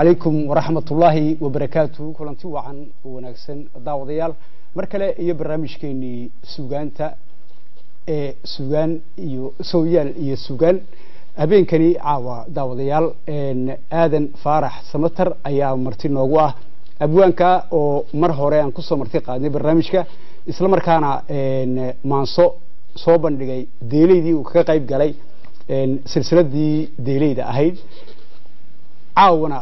calaykum waraxmatullaahi wabarakaatu kulanti wacan oo wanaagsan daawadayaal. Mar kale iyo barnaamijkeenii sugaanta ee sugaan iyo sooyaal iyo sugaan habeenkani caawa daawadayaal aadan faarax samatar ayaa marti noogu ah. Abwaanka oo mar hore aan ku soo marti qaadnay barnaamijka isla markaana maanso soo bandhigay deeleydii uu kaga qayb galay silsiladii deeleyda ahayd caawana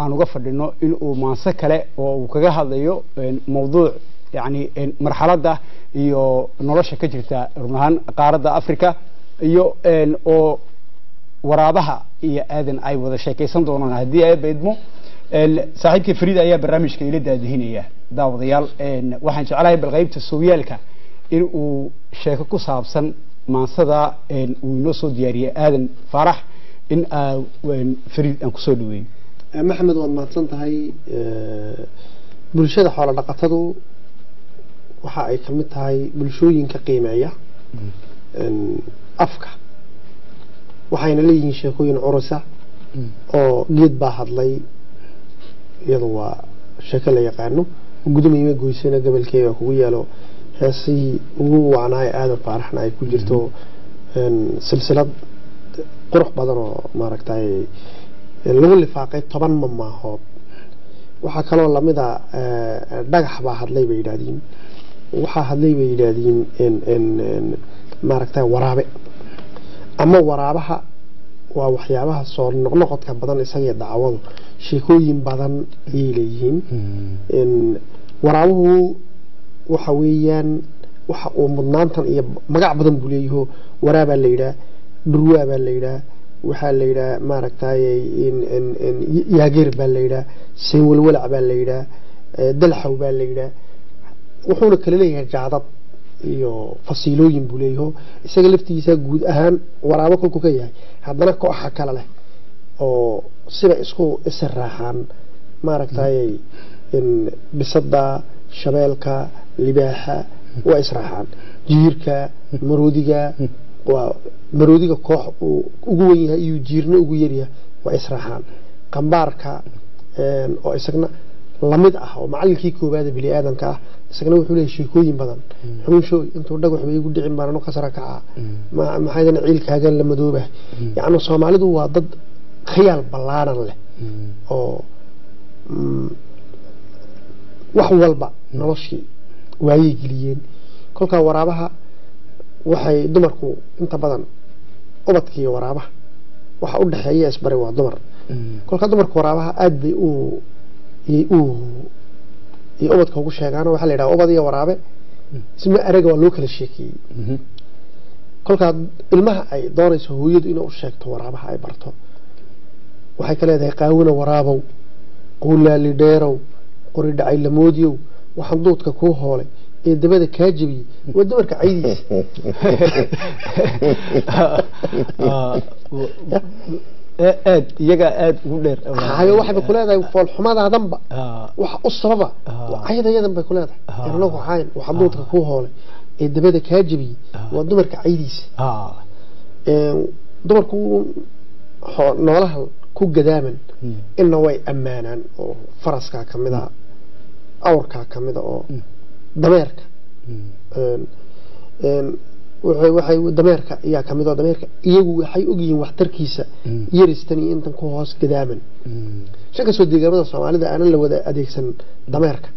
aan uga fadhino in uu maanso kale oo uu kaga hadlayo mawduuc yani marxaladda iyo nolosha ka jirta run ahaan qaaradda africa iyo oo waraabaha iyo aadan ay wada sheekaysan doonaan. Haddii ay baydmo saaxiibkii fariid ayaa barnaamijka ila daadihinaya daawadayaal waxaan jeclahay bal qaybta sooyaalka in uu sheeko ku saabsan maansada uu inoo soo diyaariyey aadan faarax in fariid aan ku soo dhaweeyo maxamed waad mahadsan tahay bulshada xoolo dhaqatadu waxa ay ka mid tahay bulshooyinka qiimeeya afka. Waxayna leeyihiin sheekooyin curusa oo geed baa hadlay iyadu waa sheeko la yaqaano. Gudumeyma goysana gobolkeega kugu yaalo heesihii ugu wacnaayo aadan faaraxna ay ku jirto silsilad qurux badan oo maaragtay lagu lifaaqay toban mamaahood waxaa kaloo la mid a dhagax baa hadlay bay yidhahdiin waxaa hadlay bay yidhaahdiin maaragtay waraabe. Ama waraabaha waa waxyaabaha soo noqnoqodka badan isaga dacwadu sheekooyin badan ayay leeyihiin. Waraabuhu waxa weeyaan waxa uu mudnaantan iyo magac badan buu leeyaho waraabaa la yidhaha dhurwaa baa la yidhaha. Waxaa la yidhaha maaragtay yaageer baa la yidhaha. Seenwalwalac baa la yidhaha. Dalxaw baa la yidhaha. Wuxuuna kala leeyahay jaadad iyo fasiilooyin buu leeyaho isaga laftigiisa guud ahaan waraabo kolku ka yahay. Haddana kooxa kale leh oo siba isku isiraaxaan maaragtay bisada shabeelka libaaxa waa israaxaan jiirka maroodiga waa maroodiga koox uu ugu wen yahay iyo jiirna ugu yaryahay waa israaxaan qambaarka oo isagna la mid ah oo macalinkii koowaada bini aadanka ah isagna wuxuu leeyahay sheekooyin badan. Xunuushooy intuu dhagax bay igu dhicin baananu ka sara kacaa maxaydana ciilkaaga la madooba yacni soomaalidu waa dad khiyaal ballaaran leh. Oo wax walba noloshii waayay geliyeen. Kolkaa waraabaha waxay dumarku inta badan ubadkiiyo waraabaha. Waxa u dhexeeya isbari waa dumar. Kolkaa dumarka waraabaha aada bay u iyo ubadka ugu sheegaan waxaa la yidhaha ubad iyo waraabe. Isma araga waa loo kala sheekeeyey. Kolkaa ilmaha ay doonayso hooyadu inay u sheegto waraabaha ay barto. Waxay ka leedahay qaawina waraabow quulaali dheerow qori dhacay lamoodiyow waxaan duudka kuu hoolay ee dabada kaa jebiyey waa dumarka caydiisa. Aad iyagaa aada ugu dheer. Hayo waxayba ku leedahay foolxumadaadanba waxa u sababa. Caydayadan bay ku leedahay. Anagu xayn waxa duudka kuu hoolay. Ee dabada kaa jebiyey waa dumarka caydiisa. Dumarku noolaha ku gadaaman. Inna way ammaanaan oo faraskaa ka mid a awrkaa ka mid a oo dameerka. Waxay dameerka ayaa ka mid oo dameerka. Iyagu waxay ogyihiin waxtarkiisa yaristan iyo intan ku hoos gadaaman. Shan kastoo deegaamada soomaalida aanan la wada adeegsan dameerka.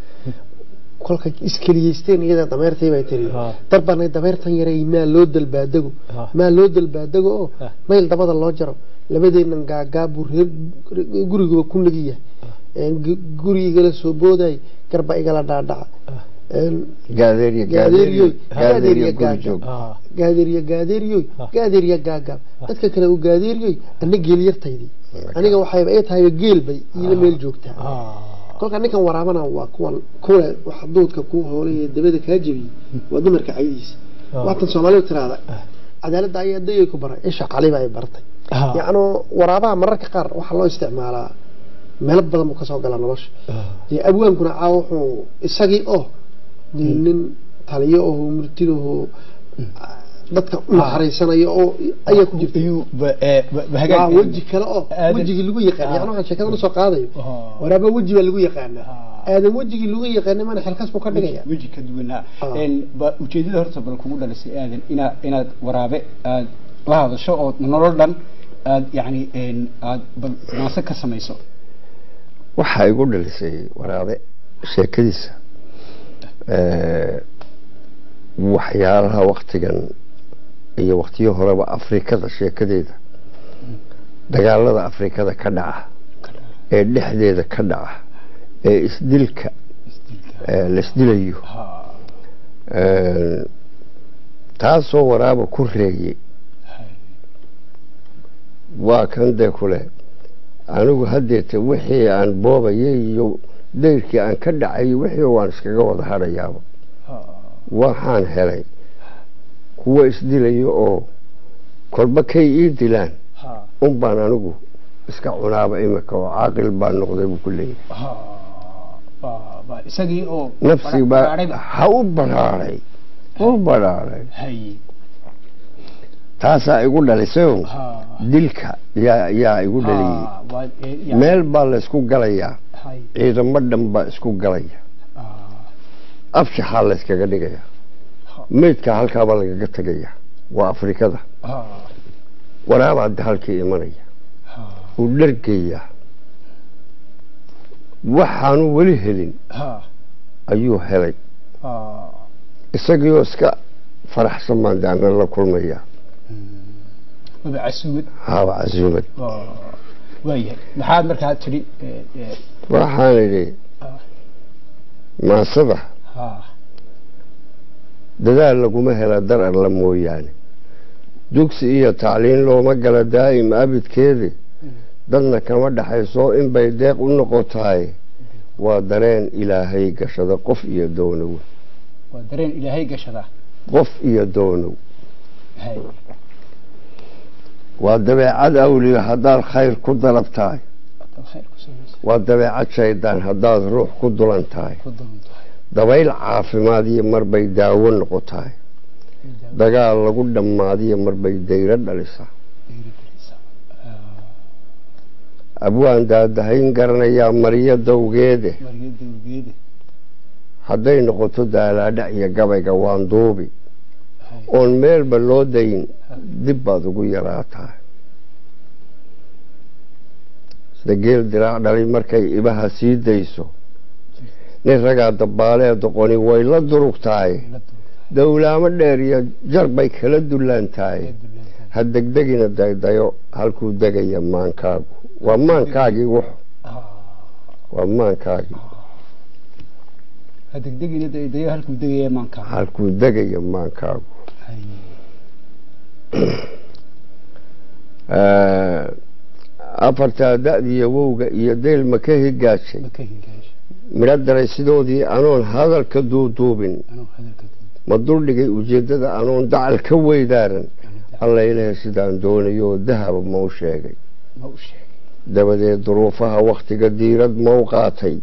Kolka iskeliyeysteen iyada dameertii bay tiri. Darbanay dameertan yaray maa loo dalbaadego maa loo dalbaadego oo mayl dabada loo jaro. Labadeenan gaagaabuu reer gurigaba ku nagiya gurigala soo booday garba igala dhaadhaca gaadeeriyoy gaadeeriyoy gaadeeriya gaagaab dadka kale u gaadeeriyoy ana geelyartaydii aniga waxayba ay tahayba geel bay iila meel joogtaa kolkaa ninkan waraabana waa kuwan kule waxa duudka kuu hoolay ee dabada kaa jebiyey waa dumarka caydiisa. Waatan soomaalidu tiraada cadaaladda ayaa dayay ku baray isha caliba ay bartay. Yacnuu waraabaha mararka qaar waxaa loo isticmaalaa meelo badan buu ka soo galaa nolosha. Abwaankuna caawa wuxuu isagii oo dee nin taliyo oo murtidaho dadka u naxariisanaya oo ayaa ku jirta. Hagaag weji kale oo Aadan- wejigii lagu yaqaan Ah. yani waxaan sheekada la soo qaadayo waraaba weji baa lagu yaqaanaa. Aadan wejigii lagu yaqaanay mana xilkaas buu ka dhigaya. weji ka duwanaa Ah. Ujeedada horta bal kugu dhalisay aadan inaad inaad waraabe aad la hadasho oo nolol dhan aad yacni een, aad bal maase ka samayso. Waxaa igu dhalisay waraabe sheekadiisa. Eh, waxyaalaha waktigan iyo waktiyo horeba afrikada sheekadeeda. Dagaalada afrikada ka dhaca ee dhexdeeda ka dhaca ee isdilka laisdilayo taasoo waraaba ku reeyey waa kan dee kule anigu haddeeta wixii aan boobayay iyo dayrkii aan ka dhacay wixii waan iskaga wada hadhayaaba ha, waxaan helay kuwa isdilayo oo kolba kay ii dilaan. Un baan anigu iska cunaaba imika oo caaqil baan noqday buu ku leeyahay. Nafsig baa ha u baraaray. U baraaray. Taasaa igu dhalisay ha. Dilka yaa igu dhaliyey ya- meel baa la isku galayaa ciidamo dhan baa isku galaya ah, afshaxaa la iskaga dhigaya. Ha, meydka halkaabaa lagaga tegaya waa afrikada. Waraabaa halkii imanaya uu dhargaya waxaanu weli helin. Ayuu helay. Isagiioo iska faraxsan baan daana la kulmaya. Casuumad. Haaba casuumad waayahay maxaad markaa tidhi waxaan idhi maasada dadaal laguma hela dar alla mooyaane. Dugsi iyo tacliin looma gala daa'im abidkeedi. Dadna kama dhaxayso in bay deeq u noqotaay waa dareen ilaahay gashada qof iyo doonow. Waa dareen ilaahay gashada. Qof iyo doonow waa dabeecad awliyo haddaad khayr ku dalab tahay. Waa dabeecad shaydaan haddaad ruux ku dulan tahay. Dabayl caafimaad iyo marbay daawo noqotahay. Dagaal lagu dhammaadiyo marbay dayro dhalisaa. Abwaan daadahayn garanayaa maryo dawgeeda hadday noqoto daalaadhac iyo gabayga waan duubi oon meelba loo dayn dib baad ugu yaraataa. Sida geel diraac dhali markay ibaha sii dayso nin ragaa dabaalee doqoni way la durugtahay dowlaamo dheer iyo jar bay kala dullaan tahay. Ee duleenta ha degdegina daydayo halkuu degaya maankaagu. Waa maankaagii wux ah. Waa maankaagii halkuu degaya maankaagu afartaa da-diiyo wowga iyo higaajay ma ka hingaasho midho daray sidoodii anoon hadalka duuduubin. Ma duldhigay ujeeddada anoon dacal ka weydaaran? Alla ilaah sidaan doonayo oo dahaba mau sheegay. Ma u sheegay. Dabadeed duruufaha wakhtiga diirad mau qaatay.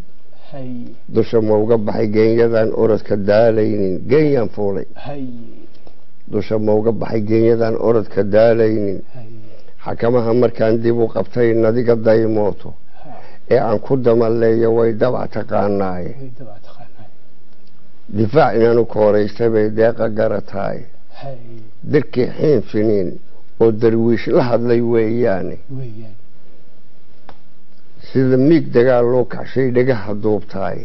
Dusha mauga baxay geenyadaan orodka daalaynin. Geenyaan fuulay dusha mauga baxay geenyadaan orodka daalaynin. Xakamaha markaan dib u qabtay nadiga daymooto. Ee aan ku damaleeyo way dabac taqaanaaye difaac inaanu kooraystay bay deeqa garataay. Dirkii xiin finiin oo darwiish la hadlay weeyaane weeyaan sida miig dagaal loo kacshay dhagaha duubtaay.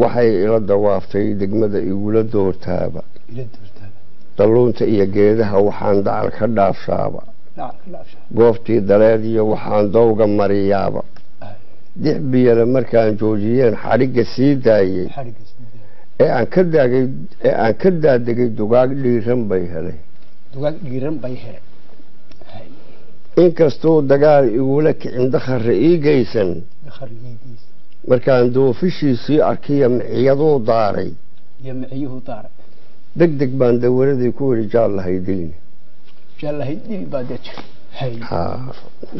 Waxay ila dawaaftay degmada igula doortaaba dalluunta iyo geedaha waxaan dacal ka dhaafshaaba goobtii daleed iyo waxaan dowga mariyaaba. Dix biyale markaan joojiyeen xadhigga sii daayey. Ee aan ka daagay ee aan ka daadegay dugaag dhiiran bay helay. Inkastuu dagaal igula kicin dakhara ii geysan markaan doofishiisii arkiya miciyaduu daaray deg deg baan dawaradii ku weli jaal lahay dilin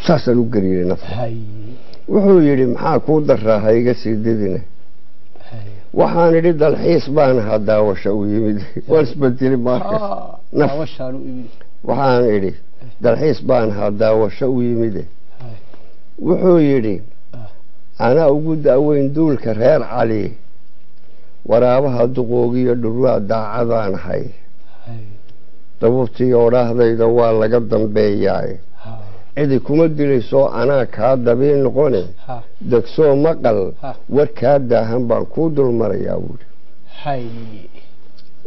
saasaan u gariiray nafta. Wuxuu yidhi maxaa kuu daraa ha iga sii didine waxaan idhi dalxiis baan ahaa daawasho u yimid waan isbedeli waxaan idhi dalxiis baan ahaa daawasho u yimide wuxuu yidhi anaa ugu da'weyn duulka reer cali waraabaha duqoogiyo dhurwaa daacadaan ahay dabuubtii odhaahdayda waa laga dambeeyaay cidi kuma dilaysoo anaa kaa dabii noqone. Degsoo maqal war kaa daahan baan kuu dulmarayaa buuri. Hay.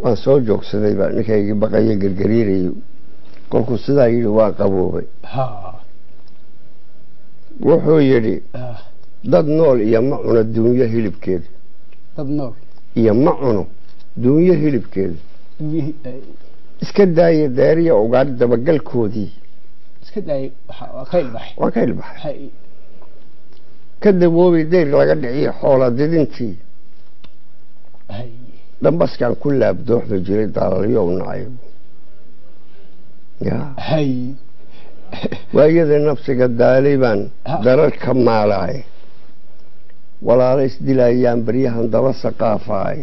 Waan soo joogsaday baa ninkaygii baqayo gergariirayay kolkuu sidaa yidhi waa qaboobay. Wuxuu yidhi dad nool iyo ma cuno duunyo hilibkeeda iyo ma cuno. Duunyo hilibkeeda iska daaya daariya ugaadh dabagalkoodii. Waa ka ilbaxay. Waa ka daboobay deyr laga dhiciyo xoola didintii. Hay dhambaskan ku laabdooxda jiray ya hay waayada nafsiga daalay baan darar ka maalaay walaalo isdilayaan baryahan daba saqaafaay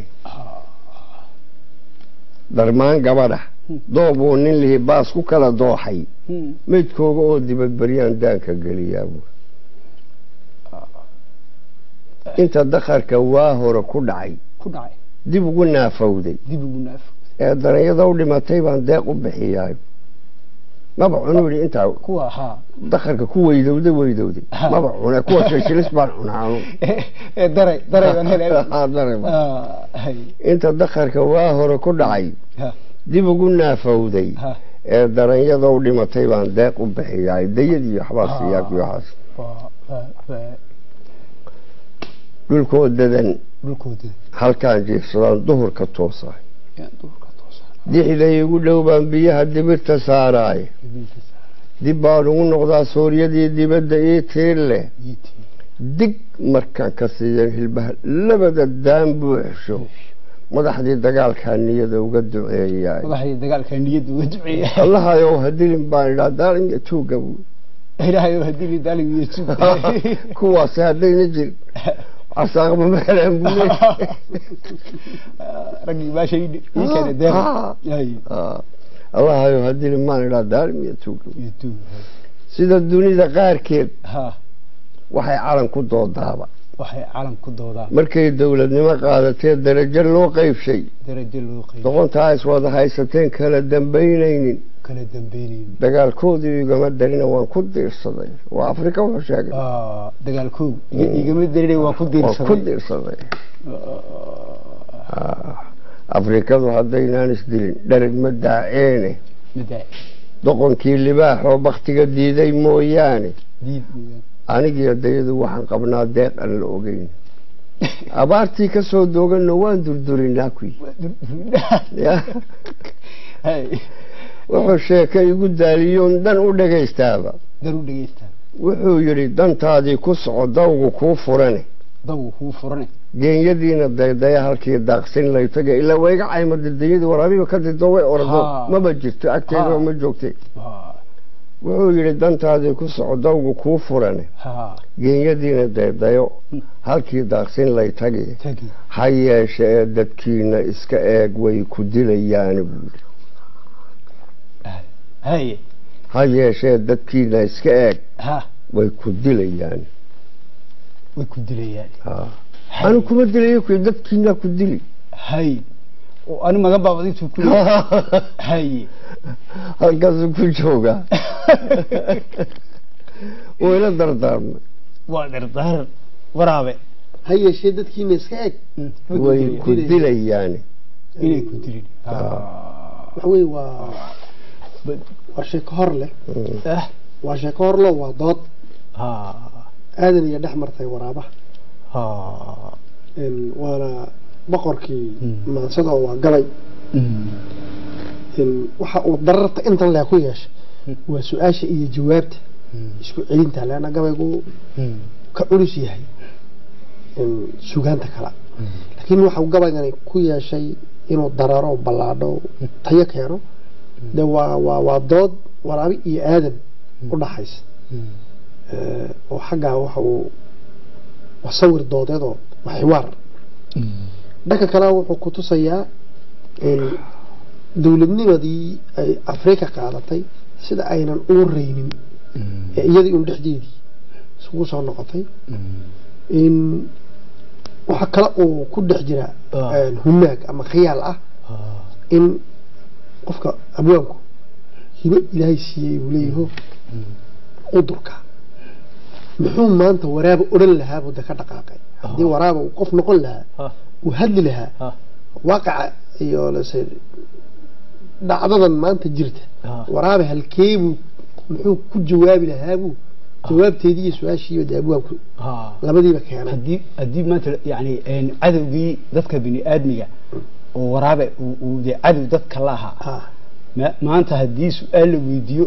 darmaan gabadha doobuu nin lihi baas ku kala dooxay meydkooga oo dibad baryaan daanka geliyaa buur inta dakharka waa hore ku dhacay dib ugu naafowday ee daranyada u dhimatay baan deeq u bixiyaay maba cunu yidhi intaa dakharka ku weydowday weydowday Ha. maba cune kuwa shilshilis baan cunaa. Anu Eh, baan. Ah, hay. Inta dakharka waa hore ku dhacay ha. dib ugu naafowday ee daranyada u dhimatay baan deeq u bixiyaay dayadii waxbaa siiyaa iyo waxaas. Waa dhulkoo dadan halkaan jiifsadaan duhurka toosaa dixday igu dhow baan biyaha dibirta saaraay dib baan ugu noqdaa suuryadii dibadda ii tiir leh yitii dig markaan ka siiyan hilbaha labada daan buuxsho madaxdii dagaalkaa niyada uga duceeyaay. Madaxdii dagaalka niyadda uga duceeya allahayow hadilin baan idhaa daalin iyo tuuga buui ilaahay oo haddii li daalim iyo tug kuwaasi haddayna jir. Casaaqma meelaan buu leeyahay raggii baasha ii keena deeq Ah. hay Ah, allahayow hadilin baan idhaa daalin iyo tug sida dunida qaarkeed waxay calan ku doodaaba markay dowladnimo qaadatee darajo loo qayb doqontaa is wada haysateen kala dambaynaynin dagaalkoodii igama darina waan ku diirsaday waa afrika wuxuu sheegay Ku ku afrikadu haddaynaan isdilin dhereg ma daaceene doqonkii libaaxoo baktiga diiday mooyaane. Diid mooyaan. anigiyo dayadu waxaan qabnaa deeq aan la ogeyn. Abaartii ka soo dooganno waan durdurinaa hay wuxuu sheeka igu daaliyoon dan u dhegeystaa wuxuu yidhi dantaadii ku soco dawgu kuu furane geenyadiina daydaya halkii daaqsin laytaga ilaa wayga caymada dayadii waraabiba ka dido way ordo. Maba jirto agteeda Ha. ma joogtay. Wuxuu yidhi dantaadii ku soco dawgu kuu furane ha. Geenyadiina daydayo halkii daaqsin laytagi tagi ha yeeshe ee dadkiina iska eeg way ku dilayaan buu yidhi. Ha yeeshee dadkiina iska eeg way ku dilayaan way ku dilayaan. Anu kuma dilayo kuy dadkiina ku dili hay. Oo ani magan baabad intuu ku hay. Halkaasuu ku joogaa wuu ila dardaarmay waa dardaaran waraabe. Ha yeeshee dadkiina iska eg? Way ku dilayaan inay ku dilin. Waxa weye waa waa sheeko hor leh. Ah waa sheeko hor lo waa dood. Ha aadan iyo dhex martay waraabaha waana boqorkii maansada oo waa galay. Een, waxa uu dararta intan leh ku yeeshay. Waa su'aasha iyo jawaabta. Isku celinta leana gabaygu ka culus yahay. Sugaanta kale. Laakiin waxa uu gabaygani ku yeeshay inuu dararo ballaadho tayo keeno. De waa waa waa dood waraabi iyo aadan u dhaxaysa. Oo xaggaa waxa uu waa sawir doodeedoo waa xiwaar. Dhanka kale wuxuu ku tusayaa dowladnimadii ay afrika qaadatay sida aynan ugu reynin ee iyadii un dhexdeedii isugu soo noqotay. In waxa kale uu ku dhex jira Ah. een, humaag ama khiyaal ah in qofka abwaanku hibo ilaahay siiyey uu leeyaho qudurka muxuu maanta waraaba odhan lahaa buu de ka dhaqaaqay. Haddii waraaba uu qof noqon lahaa uu hadli lahaa waaqaca iyo lase dhacdadan maanta jirta. Ah. waraaba halkeebuu muxuu ku jawaabi lahaabuu jawaabteedii iyo su'aashiiba de abwaanku labadiiba keenay. Haddii haddii maanta yani cadowgii dadka bini aadmiga oo waraabe uu- dee cadow dadka la ahaa maanta haddii su'aal la weydiiyo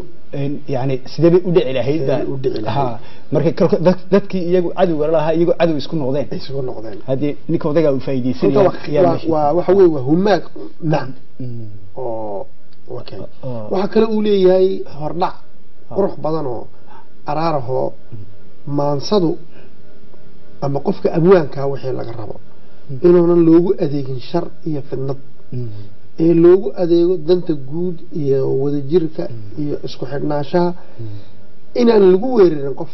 yani sidee bay u dhici lahayd marka dadkii iyagu cadowga la lahaa iyagoo cadow isku noqdeen. Isugu noqdeen. Haddii ninka odagaa uu Kolka faa'iidaysanaya waa- ayaa waa- meesha- waa waxa weye waa humaag nac Mm. oo waxaa kale uu leeyahay hordhac qurux badan oo araarahoo maansadu ama qofka abwaankaa wixii laga rabo. Inuunan loogu adeegin shar iyo fidnad. Mm. Ee loogu adeego danta guud iyo wadajirka iyo isku xidhnaanshaha inaan lagu weerarin qof.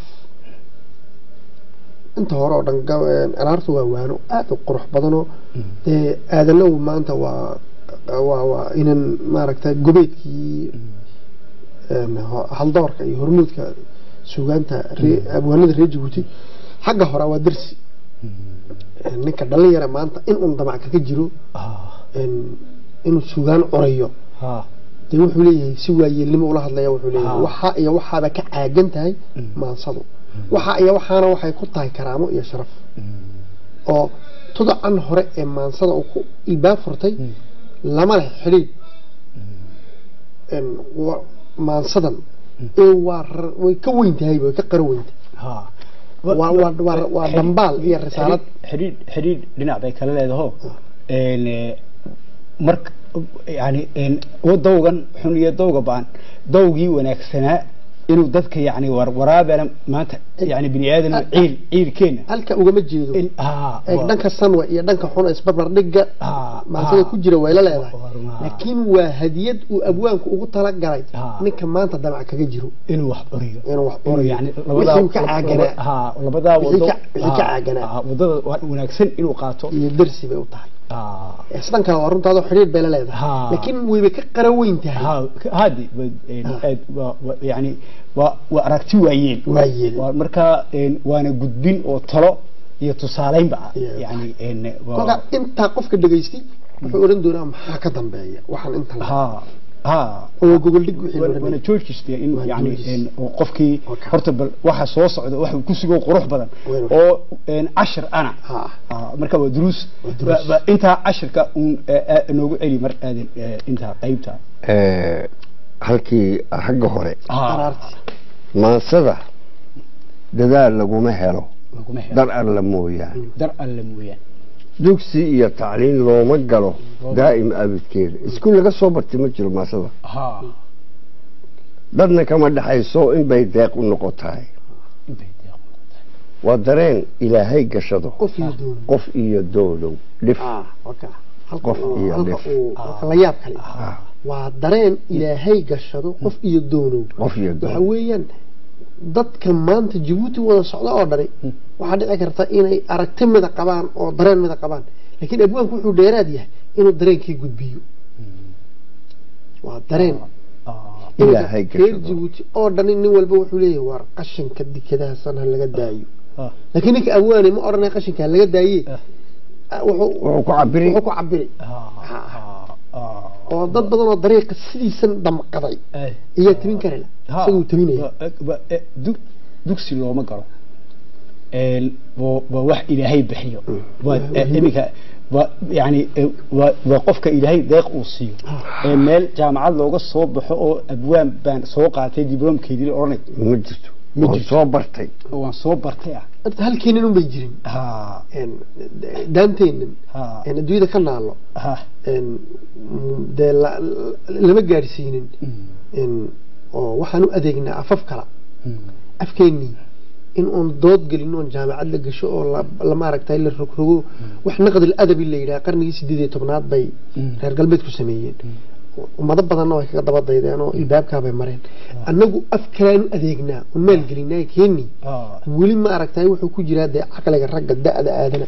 Inta hore oo dhan araartu waa waano aada u qurux badanoo dee aadanahu maanta waa waa waa inan maaragta gobeedkii haldoorka iyo hormuudka suugaanta ree- abwaanada reer jabuuti xagga hore waa darsi. Ninka dhalinyara maanta in un damac kaga jiro Ah. Inuu suugaan corayo Ha. dee wuxuu leeyahay si waayeelnimo ula hadlaya wuxuu leeyahay. Ah. waxaa iyo waxaaba ka caagan tahay maansadu. Waxaa iyo waxaana waxay ku tahay karaamo iyo sharaf. Oo tudacan hore ee maansada uu ku ilbaab furtay lama leh wa- maansadan. Ee waa ra- way ka weyn tahay way ka qaro weyn tahay. Ha. Waa- dambaal iyo risaalad. xidhiidh xidhiidh dhinac bay kala leedaho eh, marka yani dawgan xun iyo dawga baan dawgii wanaagsanaa inuu dadka yani war waraabana maanta yani bini aadam ciil ciilkeena. halka ugama jeedo. Dhanka sanwa iyo dhanka xun isbarbar dhigga ku jira way la leedahay. Laakiin waa hadiyad uu abwaanku ugu talagalay ninka maanta damac kaga jiro. Inuu wax qoriyo inuu wax inuu qoriyo. yani wixii ka caaganaa labadaa wado ka- caaganaa. waddada wa- wanaagsan inuu qaato. Iyo darsi bay u tahay Ah. cisdhanka waa runtaado xidhiir bay la leedahay. Laakiin wayba ka qara weyn tahay. Hadi eh, eh, yani waa waa aragti waayeen. Waayeen. Markaa eh, waana gudbin oo talo iyo tusaaleynba ah yani kolka intaa qofka dhegaystay wuxuu oran doonaa maxaa ka dambeeya? Waxaan intan ha oo gogol dhig wixii la waana oranayay. joojista in yani qofkii horta bal waxa soo socda waxa ku sugo qurux badan. Oo cashir ana. Ha. Marka waa duruus. Intaa cashirka uun eh, eh, noogu celi mar aadan eh, intaa qaybta. Halkii xagga hore. Maansada dadaal laguma helo. Dar alla mooyaane dar alle mooyaan dugsi iyo tacliin looma galo daa'im abidkeeda iskuul laga soo bartay ma jiro maansada ha dadna kama dhexayso in bay deeq u noqotahay. Waa dareen ilaahay gashado. Qof iyo doodow dhif. Ah Qof iyo dhif. la yaab kale. Waa dareen ilaahay gashado qof iyo doonow qof iyo waxa doodow weeyaan dadka maanta jabuuti wada socda oo dhani waxaa dhici karta inay aragti mida qabaan oo dareen mida qabaan. Laakiin abwaanku wuxuu dheeraad yahay inuu dareenkii gudbiyo. Waa dareen. Ah, ilaahay reer gashado jabuuti oo dhani nin walba wuxuu leeyahay war qashinka dikadahasan ha laga daayo. ah, laakiin ninka abwaani ma odhanay qashinka ha laga daaye Ah. Ah, wuxuu ku ah, ah, ah. oo dad badan oo dariiqa sidiisan damqaday. Ayaa timin kara dugsi looma galo waa wax ilaahay bixiyo waa iminka waa yani waa qofka ilaahay deeq uu siiyo ee meel jaamacad looga soo baxo oo abwaan baan soo qaatay diblomkeedii la oranay ma jirto soo bartay oo waan soo bartay ah horta halkeenan un bay jirin een, adduunyada ka naallo dee la- la- lama gaadhsiinin oo waxaan u adeegnaa afaf kala. Mm, afkeennii in uun dood gelin oon jaamacad la gasho oo la- la maaragtay la rogrogo wax naqdil adabi la yidhaha qarnigii sideed iyo tobnaad bay reer galbeedku sameeyeen. Ummado badanna way kaga daba daydeen oo ilbaabkaabay mareen. Annagu afkalaanu adeegnaa un maalgelinaa keeni weli ma aragtay wuxuu ku jiraa dee caqliga ragga da-da aadana.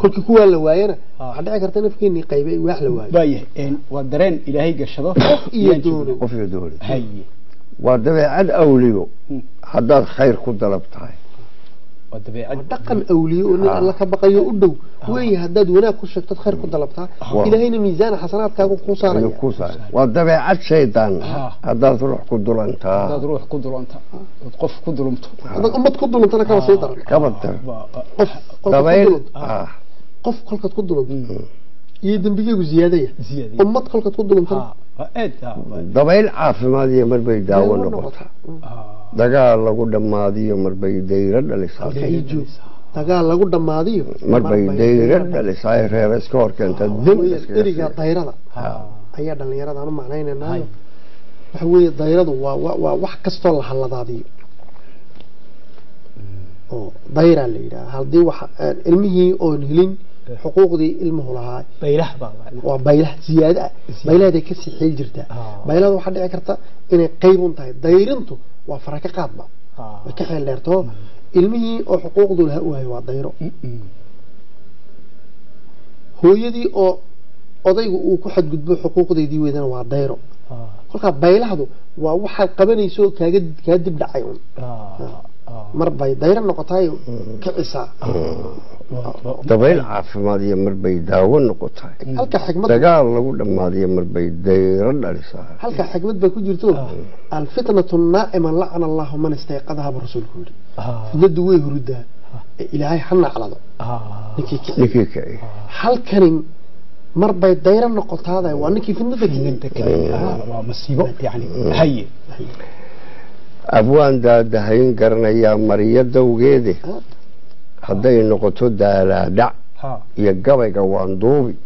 Kolkii kuwaa la waayana Ah. waxaa dhici karta nafkeenii qaybe waax la waayo. Waayahay een, waa dareen ilaahay gashado. Iyo qof iyo haye waa dabeecad awliyo Mm. haddaad khayr ku dalab tahay dhaqan awliye oo nin Ah. alla ka baqayo u dhow. Weeye haddaad wanaag ku sheegtad khayr ku dalabtaa. Ah. ilaahayna miisaana xasanaadkaagu kuu ayuu saaraya. Ku saaray waa dabeecad shaydaan Ah. haddaad ruux ku dulantaa. Ruux ku dulanta ood qof ku dulumto. Haddaad ummad ku dulantana kaba sii daran. Kaba dar Waa- waa- qof dabayl ah. Qof kolkaad ku dulanto iyo dembigeygu ziyaadaya. Ziyaadaya. ummad kolkaad ku dulantana Ah, ah, dabayl caafimaad iyo marbay daawo noqota. ah, dagaal lagu dhammaadiyo marbay dayro dhalisaa halka ii joog dagaal lagu dhammaadiyo marbay dayro dhalisaa reera iska eriga sii. dayrada. Ah, ayaa dhallinyarada aan u macnaynaynayo Hay. waxa weeye dayradu waa waa wax kastoo la halladaadiyo. Oo dayraa la yidhaha. Haddii wax aan ilmihii oon helin xuquuqdii ilmuhu lahaa. Baylah baa waa- baylah ziyaado ah baylahaday ka sii xeel jirtaa Ah. baylada waxaa dhici karta inay qaybun tahay. Dayrintu waa faraka qaadba ah, way ka xeel dheertoo ilmihii oo xuquuqdu lahaa u waayo waa dayro. Hooyadii oo odaygu uu ku xadgudbo xuquuqdeydii weydana waa dayro. Ah, kolkaa baylahdu waa waxaad qabanayso kaaga kaa dib dhacay un ah, ah. mar bay dayro noqotaay kicisaa dabayl caafimaad iyo marbay daawo noqotaa halka xikmad dagaal lagu dhammaadiyo marbay dayro dhalisaa halka xikmad baa ku jirto alfitnatu naa'ima lacana allahu man istayqadaha buu rasuulku yidhi. Ah, fitnadu way hurudaa ee ilaahay ha naclado. Ah, ninkii kici ninkii kicay. Halkani mar bay dayro noqotaada waa ninkii fitnada ah, waa masiibo yani haye abwaan daadahayn garanayaa mariyo dawgeede hadday noqoto daalaadhac ha. iyo gabayga waan duubi.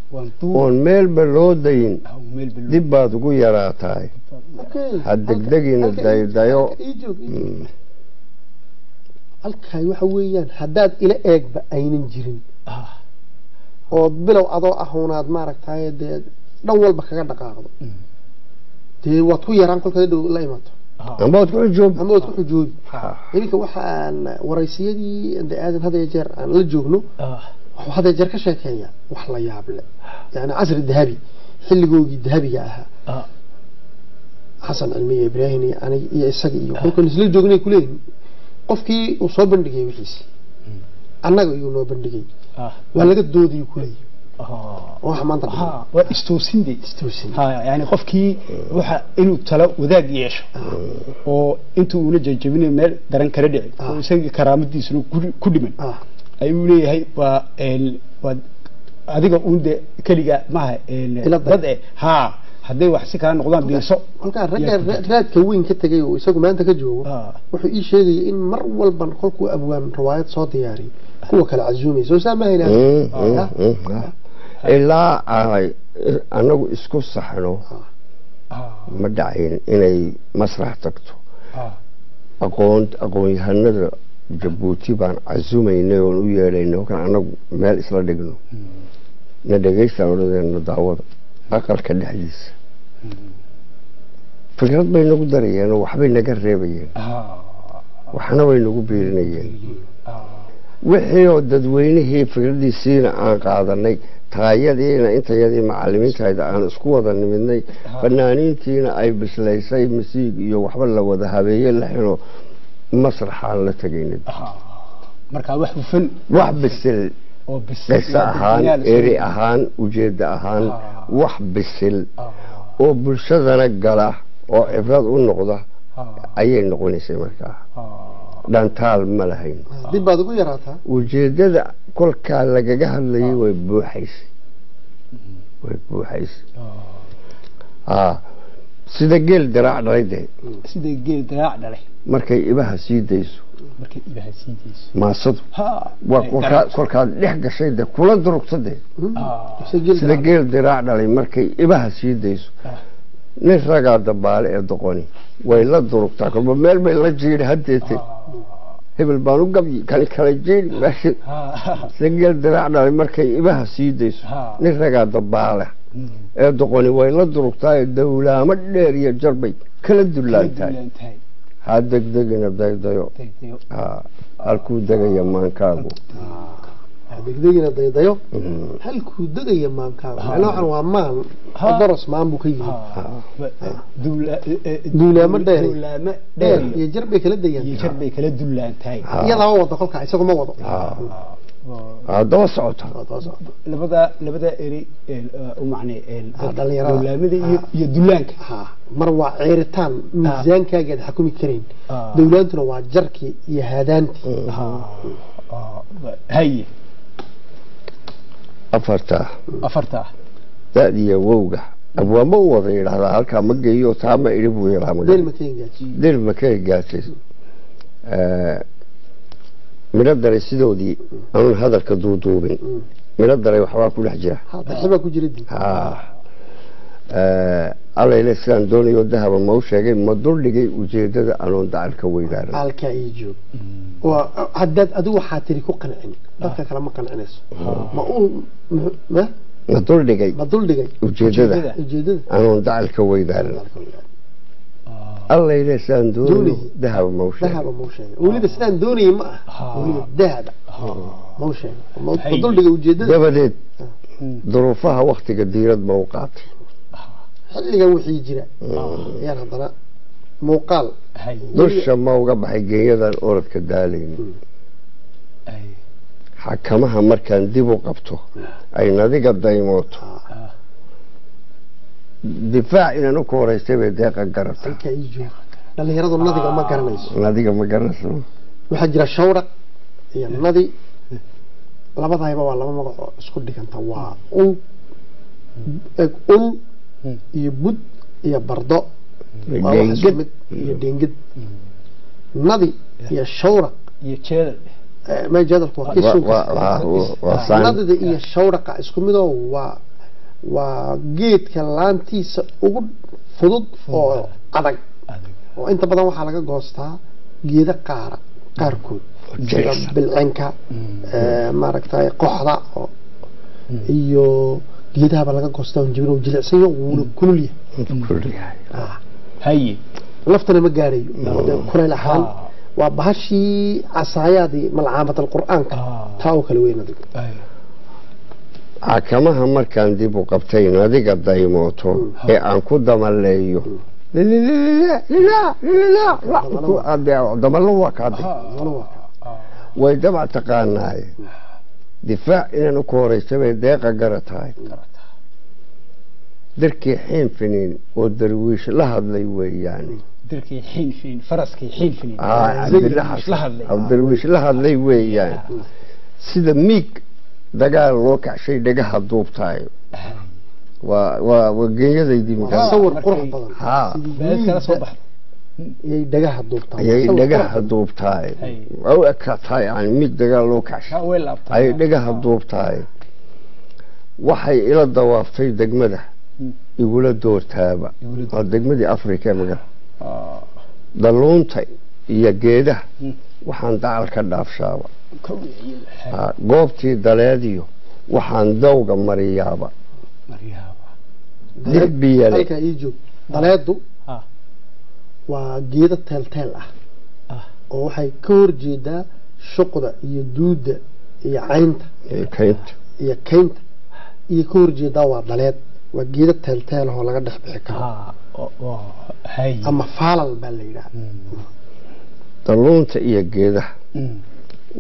Oon meelba loo dayin. Ah, dib baad ugu yaraatahay. Ha degdegina daydayo. Halkaay waxa weeyaan haddaad ila eegba aynan jirin. Ah. Ood bilow adoo ahoonaad maaragtay dee dhan walba kaga dhaqaaqdo. Dee waad ku yaraan kolkaad dhow la imato ah waad ku ku xujoobi ah iminka waxaan waraysiyadii de aadan had iyo jeer aan la joogno ah. wuxuu had iyo jeer ka sheekeeya wax la yaab leh yani casri dahabi xilligoogii dahabiga ahaa. Ah. Xasan cilmi iyo ibraahim iyo anig iyo isaga iyo kolkan isla joognay kuleeyihin qofkii uu soo bandhigay wixiisi. Annaga iyuu noo bandhigay. Ah. Waa laga doodayuu kuleeyahy waa istoosin yani qofkii waxa inuu talo wadaag yeesho. Oo intuu una jajabinayo meel daran kala dhici. Ah. oo isagii karaamadiisuna ku- dhiman. Ayuu leeyahay waa waa adiga uun de keliga maaha dad. eh ha hadday wax si kaa noqdaan biiso ra- raadka weyn ka tegay oo isagu maanta ka joogo wuxuu ii sheegaya in mar walban kolkuu abwaan riwaayad soo diyaariyo kuwa kale casuumaya soo saa ma ah. Ilaa ay anagu isku saxno ah. ma dhacayn inay masrax tagto. Ah. Aqoon aqoon-yahanada jabuuti baan casumaynay oon u yeedhaynay halkan anagu meel isla dhigno. Na dhegaystaan odhadeena daawada aqalka dhexdiisa. Fikrad bay nagu darayeen oo waxbay naga reebayeen. Ah. Waxna way nagu biirinayeen. Wixii oo dadweynihii fikradiisiina aan qaadanay taayadiina intayadii macalimiintayda aan isku wada nimidnay fanaaniintiina ay bislaysay masiig iyo waxba la wada habeeye lexino masraxaan la marka wax bisil. Qiso ahaan eri ahaan ujeeda ahaan Ah. wax bisil. Oo bulshadana gala oo cibrad u noqda ayay noqonaysay markaa dhantaal ma lahayn. Dib baad ugu yaraataa? Ujeedada kolkaa lagaga hadlayay way buuxaysay. Way buuxaysay. Haa sida geel diraac dhalay dee sida geel diraac dhalay. Markay ibaha sii dayso. Markay ibaha siidayso maasadu. Ha. Waa kolkaa kolkaad dhex gashay dee kula durugta dee ah. Geel sida geel diraac dhalay markay ibaha sii dayso. Ah. Nin ragaa dabaale ee doqoni. Way la durugtaa kolba meel bay la jiidha hadeete hebel baan u gabyi kani kala jeedi meesha ha. Sageel diraac dhalay markay ibaha sii dayso. Nin ragaa dabaale ee doqoni way la durugtaay dawlaamo dheer iyo jarbay kala dullaantahay. Ha degdegina daydayo halkuu degaya maankaagu degdegina daydayo Mm. halkuu degaya macnaha waxaan waa maan Ha. odoros maan buu ka yimid Duulaamo dheer. iyo jar bay kala dayaan iyo jar bay kala dullaantahay Ha. iyadaba wado kolkaa isagu ma wado daba socota labada labada eri een, uh, u macnay een, Ah, dadka dhalinyarada. duulaamada iyo Ah. dullaanka mar waa ceeritaan miisaankaaga aad xakumi karayn Ah. dowlaantuna waa jarkii iyo haadaantii Ha. Ah, haye afartaa afarta. Da-diya wowga. Abwaamo u wada yidhaahdaa halkaa ma geeyo taa ma idhi buu yidhaha deel maga makengaaji dil ma ka gaatay midho daray sidoodii anuun hadalka duuduubin. Midho daray waxbaa ku dhex jira allayle sidaan doonayo dahaba ma u sheegay ma duldhigay ujeedada anoon dacalka weydaaran halkaa ii joog. Waa haddaad adigu waxaa tiri ku qancin. Dadka kale ma qancinayso. Ma u ma ma? Duldhigay ma duldhigay ujeedada. Ujeedada. ujeedada. Anoon dacalka weydaaran allayle sidaan doonayo dahaba ma u sheegay dahaba mau sheegay weliba sidaan doonayay ma ah weliba dahaba. Mau sheegay ma duldhigay ujeedada. Dabadeed duruufaha waktiga diirad ma u qaatay xilligan wixii jira. Ayaan haddana muuqaal. Dusha ma uga baxay geenyadan orodka daalaynin haye xakamaha markaan dib u qabto ay nadiga daymooto. Ah, difaac inaan u ka horeystay bay deeqa garata. Dhallinyaradu nadiga ma garanayso. Nadiga ma garanayso. Waxaa jira shawraq iyo nadi. Labadayba waa laba magac oo isku dhiganta. Waa ul eg ul Hmm. Iyo bud iyo bardo. Mid. Iyo dhengad nadi iyo shawraq. Iyo jeedal. Eh, ma jadalku waa kii nadida iyo shawraqa isku midoo waa waa geedka laantiisa ugu fudud oo adag oo inta badan waxaa laga goostaa geeda qaara qaarkood. Sida bilcinka eh, maaragtay qoxda. Iyo geedahaba laga goostaa oo jibin oo jilicsan yahay wuuna kulul yahay kulyahay Ah, haye laftana ma gaarayo kuleyl ahaan Ah. waa bahashii casaayaadii malcaamat alqur'aanka Ah. taa oo kale weyn adigu haye xakamaha markaan dib u qabtay nadiga daymooto ee aan ku damaleeyo damalo waa kaade way damac taqaanaaye difaac inaan u ka horeystay bay deeqa gara tahay darkii xiin finiin oo darwiish la hadlay weeyaane dirkii Ah, Darwiish la hadlay weeyaan sida miig dagaal loo kacshay dhagaha duubtaay waa waa waa geeyadaydii dhagaha duubtaan. Ayay Sawir dhagaha qurux duubtaay Hay. waa u ekaataa yani miig dagaal loo ayay dhagaha duubtaay waxay ila dawaaftay degmada. Hmm. igula doortaaba. Waa degmadii afrika ee magala Ah, dalluunta iyo geedaha. Hmm. waxaan dacal ka dhaafshaaba. Goobtii daleediyo waxaan dawga mariyaaba. Maryaaba badan. dirbiyale halkaa ii joog daleedu ah waa geedo teelteel ah ah. oo waxay ka horjeedaa shuqda iyo duuda iyo caynta iyo kaynta. iyo ka horjeedaa waa daleed. Waa geedo teelteel oo laga dhex bixi karo. Ah ama faalal baa la yidhaha Mm, dalluunta iyo geedaha. Mm,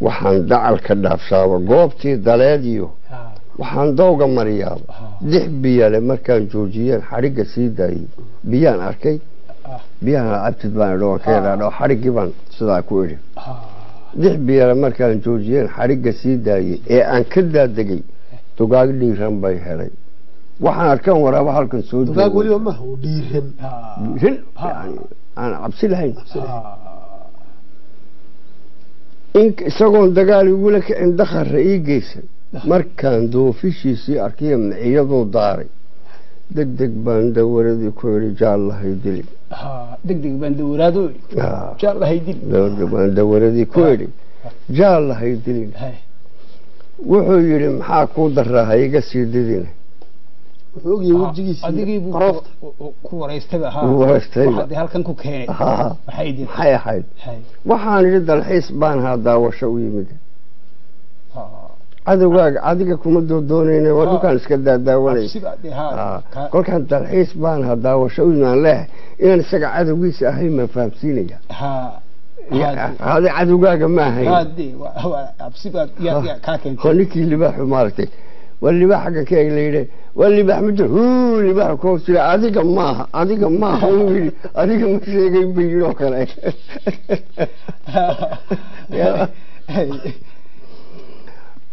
waxaan dacal ka dhaafshaaba goobtii daleediyo ah, waxaan dawga mariyaaba. Ah, dix biyale markaan joojiyeen xadhigga sii daayey biyaan arkay ah, biyahan cabtid baan waan ka idhaadho xadhiggii baan sidaa ku idhi ah, dix biyale markaan joojiyeen xadhigga sii daayey ee aan ka daadegay dugaag dhiiran bay helay. Waxaan arkaan waraaba halkan soo ah, Ah. aan cabsi lahayn. Ah, in isagoon dagaal igula kicin dakharra ii geysan. Markaan doofishiisii arkiyo miciyaduu daaray deg deg baan dawaradii ku idhi jaallahay dili. Ha deg deg baan dawaraado dawaradii ku idhi jaallahay dilin wuxuu yidhi maxaa kuu daraa ha iga sii hay. Waxaan idhi dalxiis baan haa daawasho u yimid cadowgaaga adiga kuma doodoonayne waa dhulkaan iska daadaawanay cabsiba dee ha. Ka- kolkaan dalxiis baan haa daawasho u yimid aan leehay inaan isaga cadowgiisa ahay ma fahamsiinaya ha Ya- hadi cadowgaaga ma ahayn hade waa cabsiba yaa yaa kaa keentay oo ninkii libaaxu maaragtay waa libaax xagga ka eg layidhi waa libaax jiro huu libaax ku hoos jira adiga maaha adiga maaha uu yidhi adiga ma sheegayn ba yidhi oo kale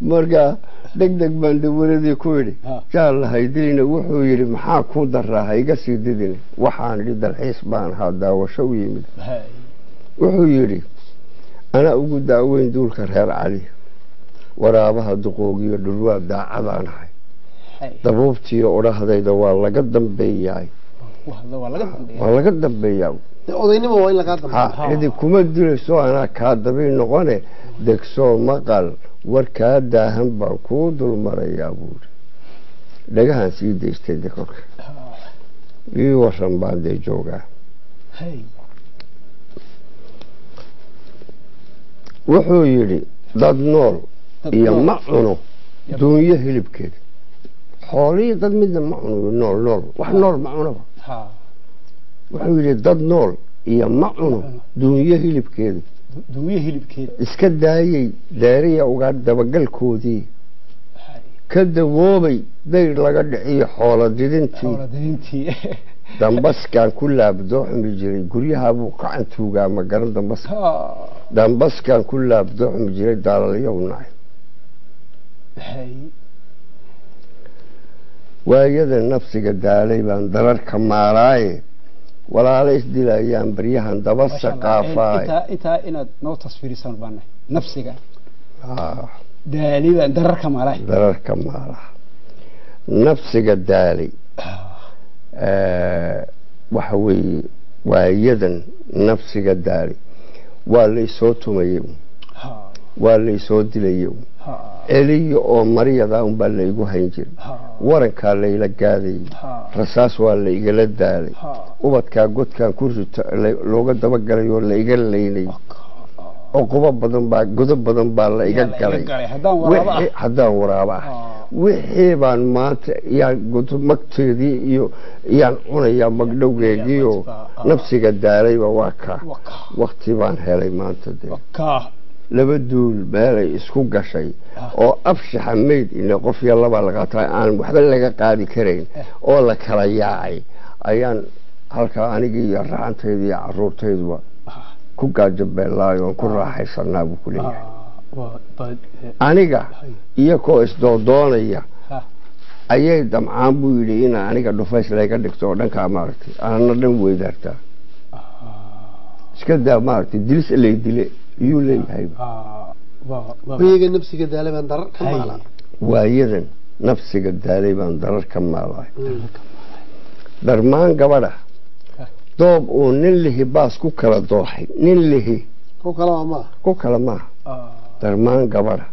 Ya. marka deg deg baan dawaladii ku yidhi Ha. jaallahay dilina wuxuu yidhi maxaa kuu daraa ha iga sii didine waxaan idhi dalxiis baan ahaa daawasho u yimid. Wuxuu yidhi anaa ugu daaweyn duulka reer cali. Waraabaha duqoogiyo dhurwaa daacadaan ahay. Hay dabuubtiiyo odhahdayda waa laga dambeeyaay waa laga dambeeyaa dee odaynimo waa in lagaa dambeeyo. Ha cidi kuma dilayso anaa kaa dabii noqone. Degsoo maqal warkaa daahan baan kuu dulmarayaa buuri. Dhagahan sii daystay de kolka. Ii waran baan dee joogaa hay wuxuu yidhi dad nool iyo ma cuno duunyo hilibkeeda xoolihii dad midna ma cuno nool nool. Wax nool ma cunaba wuxuu yidhi dad nool iyo ma cuno. duunyo hilibkeeda duuye hilibkeeda iska daayey daariya ugaa dabagalkoodii. Ka dawoobay dayr laga dhiciyo xoolo didintii. Dambaskaan ku laabdooxmi jiray. Guryahabuu kacan tuugaa ma garan dambaska. Dambaskaan ku laabdooxmi jiray daalalyow nacay. Hay waayada nafsiga daalay baan dalarka maalaaye walaalo isdilayaan baryahan dabasa qaafaay intaa intaa inaad noo tasfiirisan baanahay nafsiga. Ah, daali baan dararka malay dalarka maalaha. Nafsiga daalay eh, waxa weeye waayadan nafsiga daalay waa laysoo tumayey ha waa laysoo dilayey ha. Celiyo oo maryada unbaa laygu hayn jiray. Warankaa layla gaadayay rasaas waa la igala daalay ubadkaa godkaan ku rito la- looga dabagalay oo la iga laynay cuqubo badan baa godo badan baa la iga Yaa la iga galay. Haddaan waraabo ah. Wixii- baan maanta yaan godo magteedii iyo yaan cunayaa magdhowgeediio nafsiga daalayba waa kaa wakti baan helay maanta dee. Waka laba duul meelay isku gashay Ah. oo afshaxa mayd ina qof iyo labaa laqaataa aan waxba laga qaadi karayn oo la kala yaacay. Ayaan halkaa anigii iyo raxantayda iyo caruurtayduba ku gaajabeelaayo oon ku raaxaysanaa buu ku leeyahay. Aniga iyakoo isdoodoonaya ayay damcaan buu yidhi in aniga dhufays layga dhigto oo dhankaa maaragtay. Aanna dhan weydaartaa. Iska daa maaragtay dilis lay dile iyuu leeyahay bayiga nafsiga daale baan darar ka maalaa waayadan nafsiga daalay baan darar ka maalaay dharmaan gabadha. Doob uu nin lihi baas ku kala dooxay. Nin lihi. Ku kala maaha dharmaan gabadha.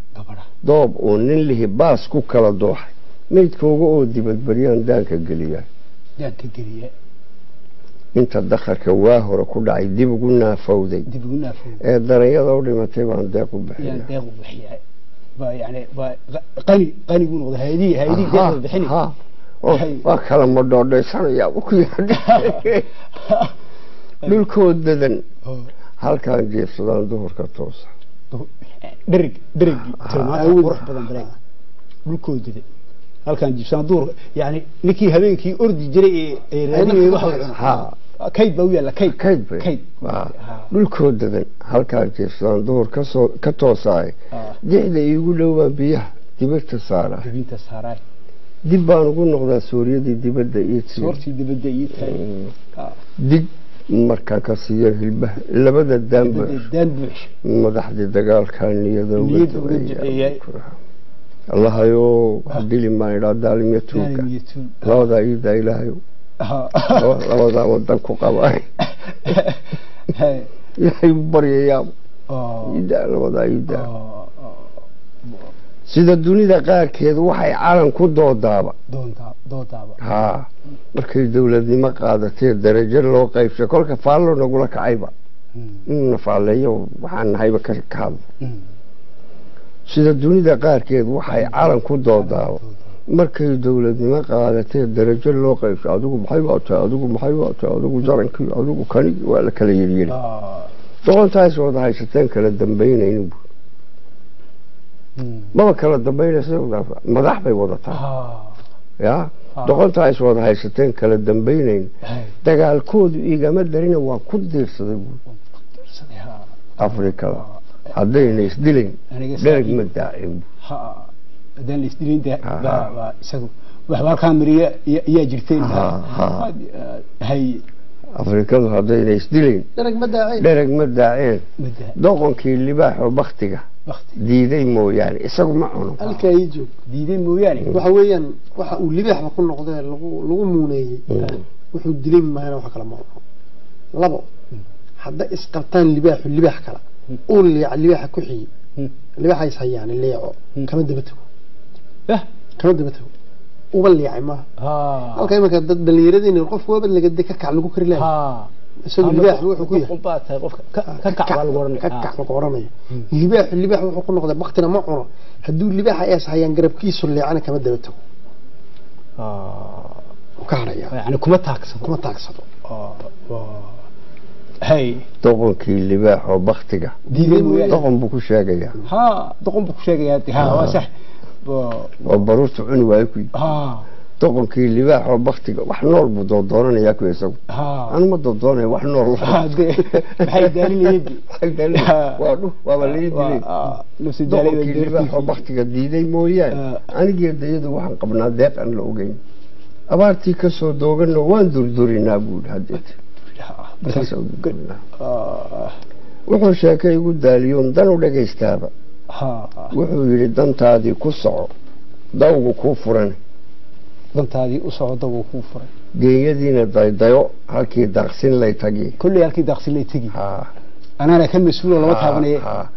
Doob uu nin lihi baas ku kala dooxay. Maydkooga oo dibadbaryaan daanka geliyaa. Daanka geliya inta dakharka waa hore ku dhacay dib ugu naafowday. Ee daranyada u dhimatay baan deeq u bixiya waa kala madhoodhaysanayaa ku yaadha dhulkoodadan halkaan jeefsadaan duhurka toosa. Dhulkoodida halkaan jibsaan duur yani ninkii habeenkii ordi jiray ee- wax ha kayd baa u yaalla kayd. Kayd kayd. Ah, Ha. dhulkoodadan halkaan jeefsadaan duhur ka soo ka toosaay dixda iigu dhowaa biyaha dibadta saara. Gabinta saaraay dib baan ugu noqdaa suuriyadii dibadda iyo tii soortii dibadda iyo Ah, dig markaan ka siiyo hilbaha labada daanba dibadda daan buuxsho madaxdii dagaalkaa niyada uga duceeyay. allahayo dili maan idhaa daalimiya tuuga Daalim iyo tuug. labadaa iidaa ilaahayo labadaa wadan ku qaba ilaahay baryayaa Oo. iidaa labadaa sida dunida qaarkeed waxay calan ku doodaaba haa markay dowladnimo qaadatee darajo loo qaybshay kolka faallo nagula kacayba inuu nafaaleeyo waxaan nahayba ka hadlo sida dunida qaarkeed waxay calan ku doodaaba markay dowladnimo qaadatee darajo loo qaybshay adigu maxay baa tahay adigu maxay baa tahay adigu jarankii adigu kanigi waa la kala yeryeri Ah. doqontaas wada haysateen kala dambaynaynin bu Mm. maba kala dambaynaysa madax bay wadataa Ah. ya Ah. doqontaas wada haysateen kala dambaynayn dagaalkoodu igama darina waa ku diirsaday bu Ha. afrikada haddayna isdilayn saaxiib. ma daacin bu Ha. haddaan la isdilin de Ha. baa- baa isagu waxba halkaa mariya iya- iyaa jirteen Ha, ha. hay. Afrikadu haddayna isdilayn darag ma daaceen. Dhereg ma daaceen. Doqonkii libaaxoo baktiga diiday mooyaane. Isagu ma cuno. Halkaa ii joog. Diiday mooyaane. Waxa weeyaan waxa uu libaaxba ku noqdee lagu lagu muuneeyey wuxuu dilay maahana wax kale ma cuno. Labo hadday isqabtaan libaaxu libaax kale uu leeca libaaxa ku Hmm. libaaxa is hayaan leeco kama daba tago Kama daba tago. Uba leecay maaha. Ha. halka imanka dad dhallinyaradeen qof waaba lagade ka kac lagu kari lahay Ha. isagu libaax wuxuu ku yahay lagu oranaya. oranayo libaax libaax wuxuu ku noqday baktina ma cuno. Hadduu libaaxa ees hayaan garabkiisu leecana kama daba tago. Ka haraya yani kuma taagsado. Kuma taagsado. Ha. Ha. hay doqonkii libaaxoo baktiga diiday mooyaane doqon buu ku sheegayaa. Ha doqon buu ku sheegayaa. Waa sax oo baruurta cuni waayo ku doqonkii libaaxoo baktiga wax nool buu doodoonanayaa ku isagu. Anuma doodoonaya wax nool waaba lai dilay nafsi daalay doqonkii libaaxoo baktiga diiday mooyaane. Anigii dayadu waxaan qabnaa deeq aan la ogeyn. Abaartii ka soo doogano waan durdurinaa buuhi hadeet wuxuu sheekay igu daaliyoon dan u dhagaystaaba wuxuu yidhi dantaadii ku soco dawgu kuu furan. Dantaadii u socda wuu kuu furay geeyadiina daydayo halkii daaqsin lay tagi. Kolley halkii daaqsin lay tegi ha. Anaana ka mas'uula lama taabanaye ha.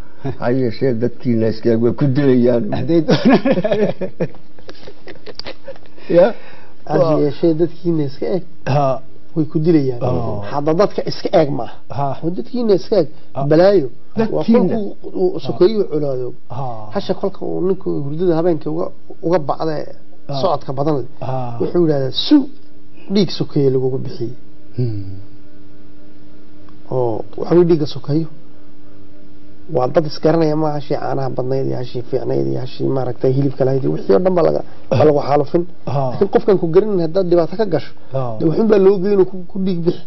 Yeeshee dadkiina iskaag way ku dilayaan hadday doonaan. Ya. Hase yeeshee dadkiina iska ha way ku dilayaan. Oh. hadda dadka iska eeg maaha ha oo dadkiina iska eeg. Ah. balaayo. Waa kolkuu uu sokeeyuu colaado ha hasha kolka uu ninku hurdada habeenkii uga bacda Ah. socodka badan. Wuxuu yidhahdaa su dhiig sokeeye lagugu bixiyey. Hmm. oo waxawey dhiigga sokeeyo waa dad isgaranaya ma hashii caanaha badnayd iyo hashii fiicnayd iyo hashii maaragtay hilibka lahayd iyo wixii oo dhan baa laga baa lagu xaalufin. Laakiin qofkan ku garanin haddaad dhibaato ka gasho dee waxun baa loo geyn ku ku dhiig bixi.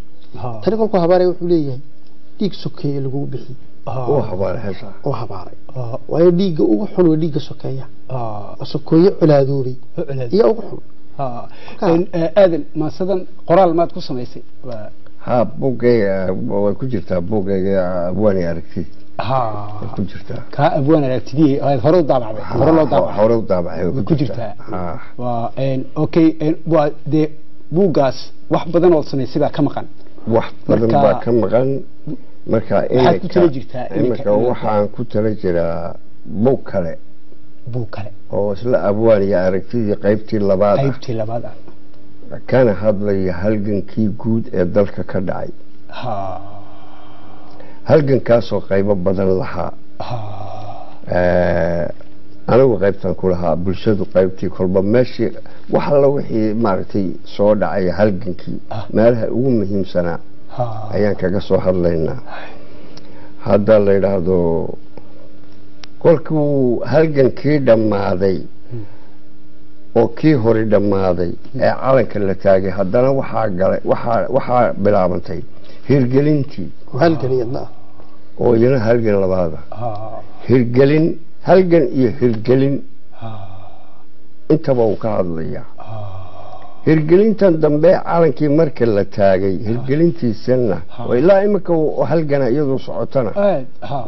Tani kolkuu habaaray wuxuu leeyahay dhiig sokeeye lagugu bixiyey oo habaaray ha waayo dhiigga ugu xun waa dhiigga sokeeya. Sokeeye colaadoobay iyo ugu xun. Ha aadan maasadan qoraal maad ku samaysay? Waa ha buggayga way ku jirtaa buggayga abwaani aragti ha way ku jirtaa kaa abwaan aragtidii aad hore u daabacday hore loo daabacay hore u daabacay ku jirtaa waa een, okay een, waa dee buuggaas wax badan oo samaysay baa ka maqan. Wax badan baa ka maqan. Marka Maxaad ku tala jirtaa iminka iminka inaad- waxaan ku tala jiraa bug kale. Buug kale. Oo isla abwaan iyo aragtidii qaybtii labaad ah. Qaybtii labaad ah. Kana hadlaya halgankii guud ee dalka ka dhacay. Ha halgankaasoo qaybo badan lahaa. Ha Eh, anigu qaybtan ku lahaa bulshadu qaybtii kolba meeshii wax wixii maaragtay soo dhacay halgankii Ah. meelaha ugu muhiimsanaa ayaan kaga soo hadlaynaa. Hadda la yidhaahdo kolkuu halgankii dhammaaday oo kii hori dhammaaday ee calanka la taagay haddana waxaa galay waxaa bilaabantay hirgelintii oo iyana halgan labaada. Hirgelin halgan iyo hirgelin. Intaba uu ka hadlayaa. Ha. Hirgelintan dambe calankii marka la taagay hirgelintiisana ilaa imika halgana iyadoo socotana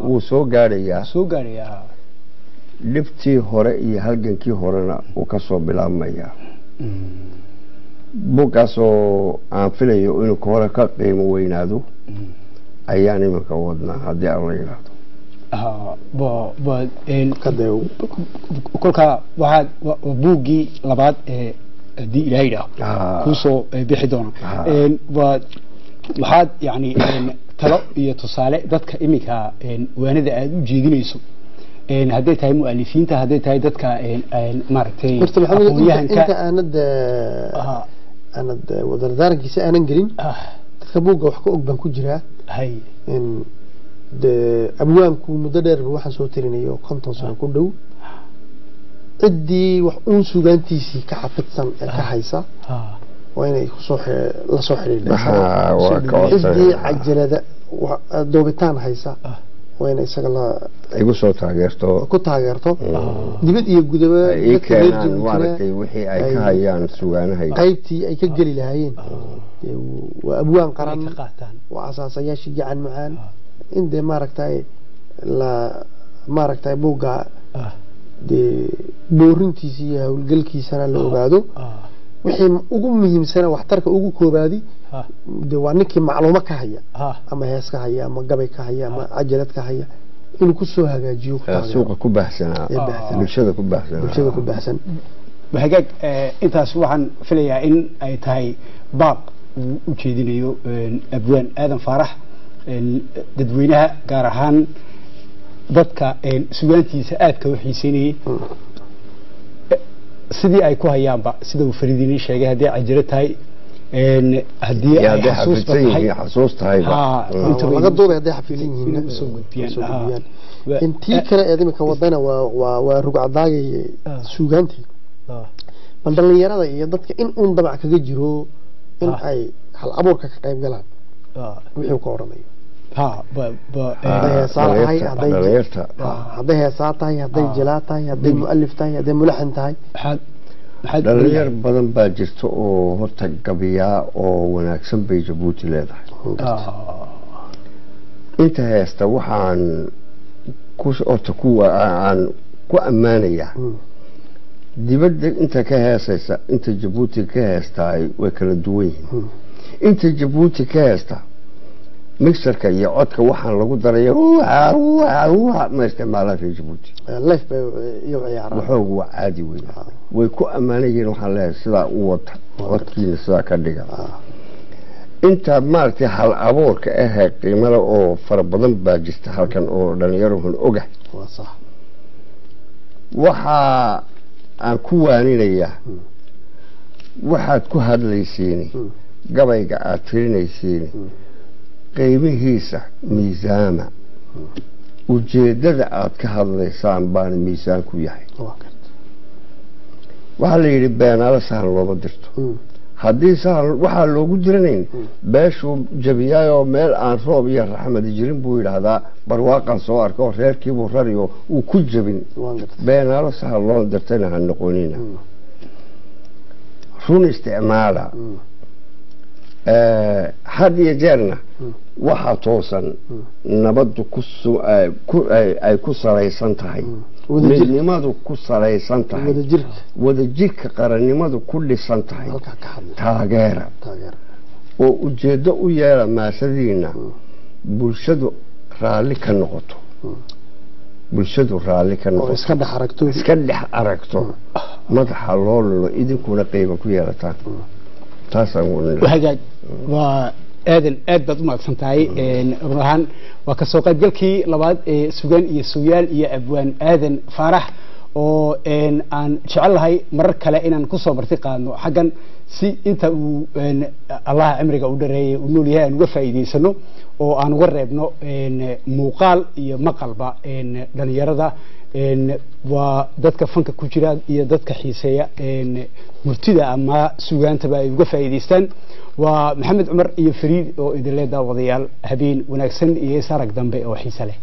wuu soo gaadhayaa dhibtii hore iyo halgankii horena uu ka soo bilaabmayaa buuggaasoo aan filayo inuu ka hore ka qiimo weynaado ayaan iminka wadnaa haddii aan la yidhaahdo Ah, kolkaa waxaad buuggii labaad ee haddii ilaah yidhaaho Ah. kuusoo bixi doona Ah. Een, waa waxaad yani talo iyo tusaale dadka iminka een, waanada aada u jeedinayso. Een, hadday tahay mualifiinta hadday tahay dadka maaragtay aqoonyahanka. aanad aanad wadardaarankiisa aanan gelin ah, dadka buugga wax ka og baan ku jiraa. De abwaanku muddo dheer waxaan soo tirinayo konton sano ku dhow. Ciddii wax uun sugaantiisii ka xafidsan ee ka haysa. Ah, waa inay la soo xidhiidha Maxaa waa ka ciddii cajalada doobitaan haysa. Ah. Waa inay isaga la igu soo taageerto. ku taageerto. Ah, dibad iyo gudaba ay ii keenaan maaragtay wixii ay ka hayaan sugaanahayga qaybtii ay ka geli lahaayeen. Dee waa abwaan qaran. Waa asaasayaashii gacan macaan. Ah. in dee maaragtay la maaragtay buugga ah, dee boorintiisa iyo howlgalkiisana la ogaado. Ah, wixii ugu muhiimsana waxtarka ugu koobaadi dee waa ninkii macluumo ka haya ama hees ka haya ama gabay ka haya ama cajalad ka haya inuu ku soo hagaajiyo suuqa ku baahsanaa bulshada ku baahsanaa bulshada ku baahsan. Hagaag eh, intaas waxaan filayaa in ay tahay baaq uu u jeedinayo abwaan aadan faarax dadweynaha gaar ahaan dadka sugaantiisa aadka u xiiseynayay. Eh, sidii ay ku hayaanba sida uu fariidini sheegay haddii cajiro tahay een, haddii ay tahay laga duubay hadday xafiisan yihiin gudbiyaan. Wa- intii eh, kale eed imika wadana waa waa rugcadaagay suugaantii. Bal dhallinyarada iyo dadka in uun dabac kaga jiro in ay hal abuurka ka qayb galaan wixii uu ka odhanayo ha, ba- ba- eh, heesaa tahay, Ah, Ah. jilaa tahay hadday mualif tahay hadday mulaxin tahay. Dhalinyar badan baa jirta oo horta gabiyaa oo wanaagsan bay jabuuti leedahay. Ah, inta heesta waxaan kuwa aan ku ammaanayaa Mm. dibadda inta ka heesaysa inta jabuuti ka heestaay way kala duwan yihiin. Inta jabuuti ka heesta mixerka iyo codka waxaan lagu daraya ma isticmaalaan reer jabuuti waa caadi weyn. Way ku ammaanayihiin waxaan leeyahay sidaa u wata. Codkiina sidaa ka dhiga. Inta maaragtay hal abuurka ahee qiimada oo fara badan baa jirta halkan oo dhallinyaruhun oga. Waxaa aan ku waaninayaa. Waxaad ku hadlaysiini. Gabayga aad tirinaysiini qiimihiisa miisaama ujeeddada aad ka hadlaysaan baana miisaan ku yahay. Waxaa la yidhi beenaalo sahal looma dirto. Mm. haddii sahal waxaa loogu diranayn beeshuu jabiyaayoo meel aan roob iyo raxmadi jirin buu yidhaahdaa barwaaqan soo arka oo reerkiibuu rariyo uu ku jabin. Beenaalo sahal loo dirtayna ha noqonina run isticmaala had iyo jeerna waxaa toosan nabaddu ku su- ay- ku- ay ay ku salaysan tahay. Wadajir midnimadu ku salaysan tahay. Wadajirka qarannimadu ku dhisan tahay. Taageera. Taageer oo ujeeddo u yeela maasadiina bulshadu raalli ka noqoto. Bulshadu raalli ka oo noqoto. iska dhex aragto. Madaxa loo lulo idinkuna qiimo ku yeelataan hagaag waa aadan aad baad u mahadsan tahay Een, run ahaan. Waa ka soo qaybgalkii labaad ee sugaan iyo sugyaal iyo abwaan. Aadan faarax oo aan jecel lahay marar kale inaan ku soo marti qaadno xaggan si inta uu allaha cimriga u dhareeyay uu nool yahay aan uga faa'iidaysano oo aan uga reebno muuqaal iyo maqalba dhalinyarada waa dadka fanka ku jira iyo dadka xiiseeya. Murtida ama sugaantaba ay uga faa'iidaystaan. Waa maxamed cumar iyo fariid oo idinlee daawadayaal habeen wanaagsan iyo is arag dambe oo xiise leh